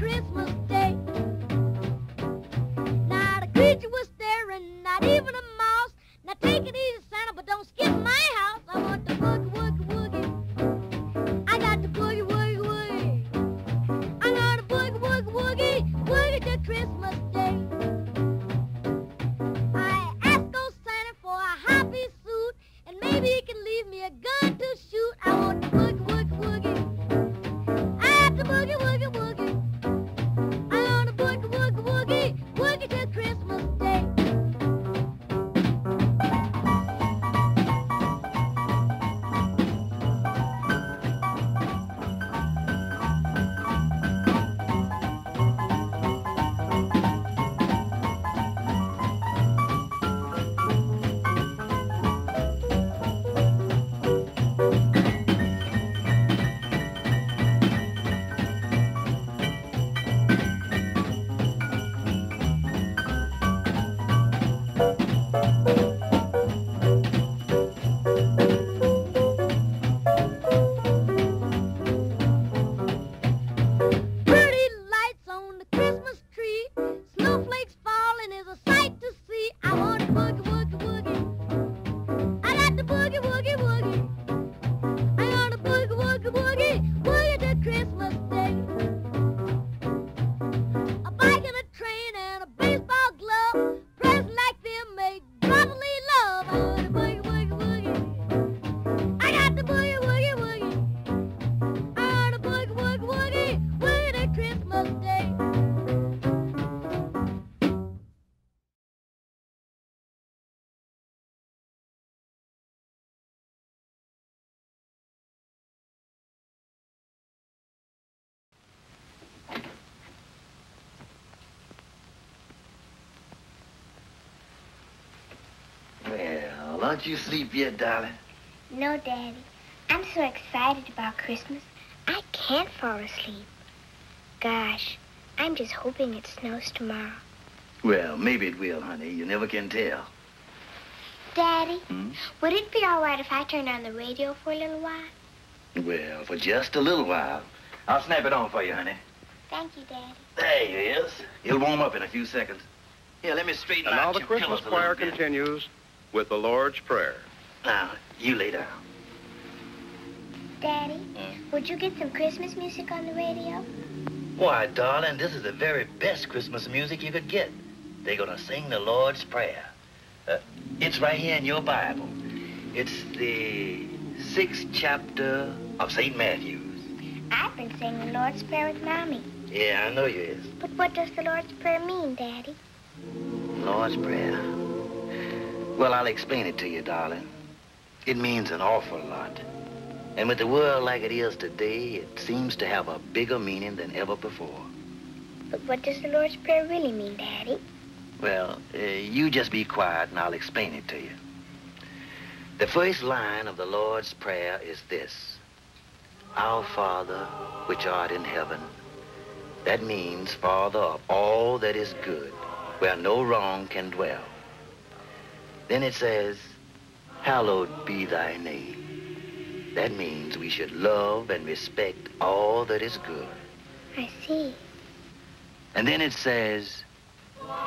Christmas aren't you asleep yet, darling? No, Daddy. I'm so excited about Christmas, I can't fall asleep. Gosh, I'm just hoping it snows tomorrow. Well, maybe it will, honey. You never can tell. Daddy, Hmm? would it be all right if I turned on the radio for a little while? Well, for just a little while. I'll snap it on for you, honey. Thank you, Daddy. There he is. He'll warm up in a few seconds. Here, let me straighten And out now the your Christmas choir little bit. continues with the Lord's Prayer. Now, you lay down. Daddy, Hmm? would you get some Christmas music on the radio? Why, darling, this is the very best Christmas music you could get. They're gonna sing the Lord's Prayer. Uh, it's right here in your Bible. It's the sixth chapter of St. Matthew's. I've been saying the Lord's Prayer with Mommy. Yeah, I know you is. But what does the Lord's Prayer mean, Daddy? Lord's Prayer. Well, I'll explain it to you, darling. It means an awful lot. And with the world like it is today, it seems to have a bigger meaning than ever before. But what does the Lord's Prayer really mean, Daddy? Well, uh, you just be quiet and I'll explain it to you. The first line of the Lord's Prayer is this Our Father, which art in heaven. That means Father of all that is good, where no wrong can dwell. Then it says, Hallowed be thy name. That means we should love and respect all that is good. I see. And then it says,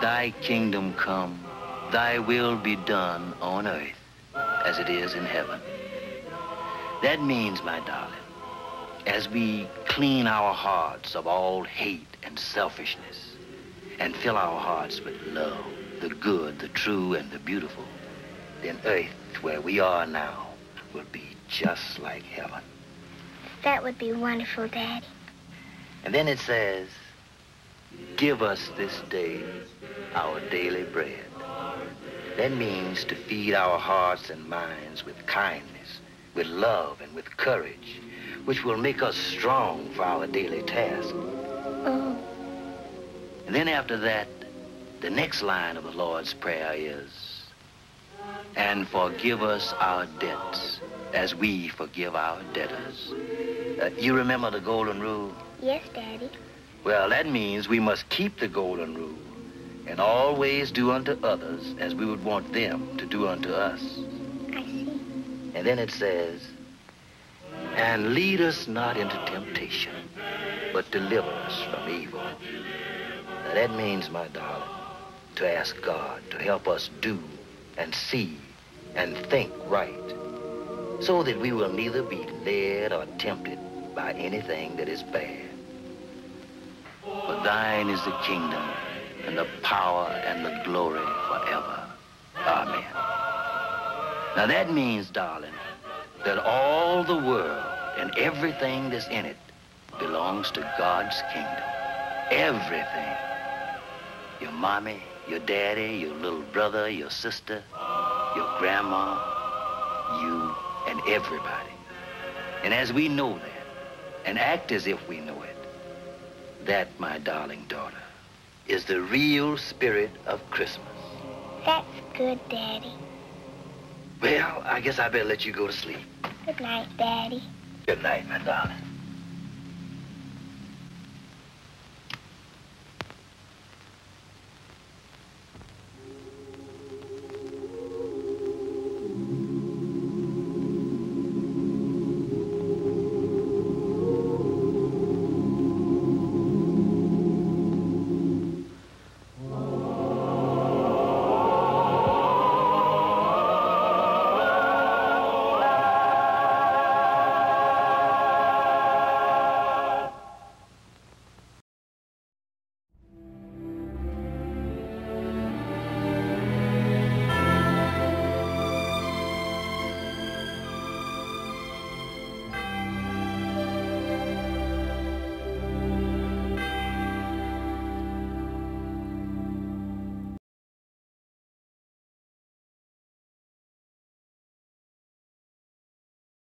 Thy kingdom come, thy will be done on earth as it is in heaven. That means, my darling, as we clean our hearts of all hate and selfishness and fill our hearts with love, the good, the true, and the beautiful, then earth where we are now will be just like heaven. That would be wonderful, Daddy. And then it says, Give us this day our daily bread. That means to feed our hearts and minds with kindness, with love, and with courage, which will make us strong for our daily task. Oh, And then after that, the next line of the Lord's Prayer is, And forgive us our debts as we forgive our debtors. Uh, you remember the golden rule? yes, Daddy. Well, that means we must keep the golden rule and always do unto others as we would want them to do unto us. I see. And then it says, And lead us not into temptation, but deliver us from evil. Now that means, my darling, to ask God to help us do and see and think right, so that we will neither be led or tempted by anything that is bad. For Thine is the kingdom and the power and the glory forever. Amen. Now that means, darling, that all the world and everything that's in it belongs to God's kingdom. Everything. Your mommy, your daddy, your little brother, your sister, your grandma, you, and everybody. And as we know that, and act as if we know it, that, my darling daughter, is the real spirit of Christmas. That's good, Daddy. Well, I guess I better let you go to sleep. Good night, Daddy. Good night, my darling.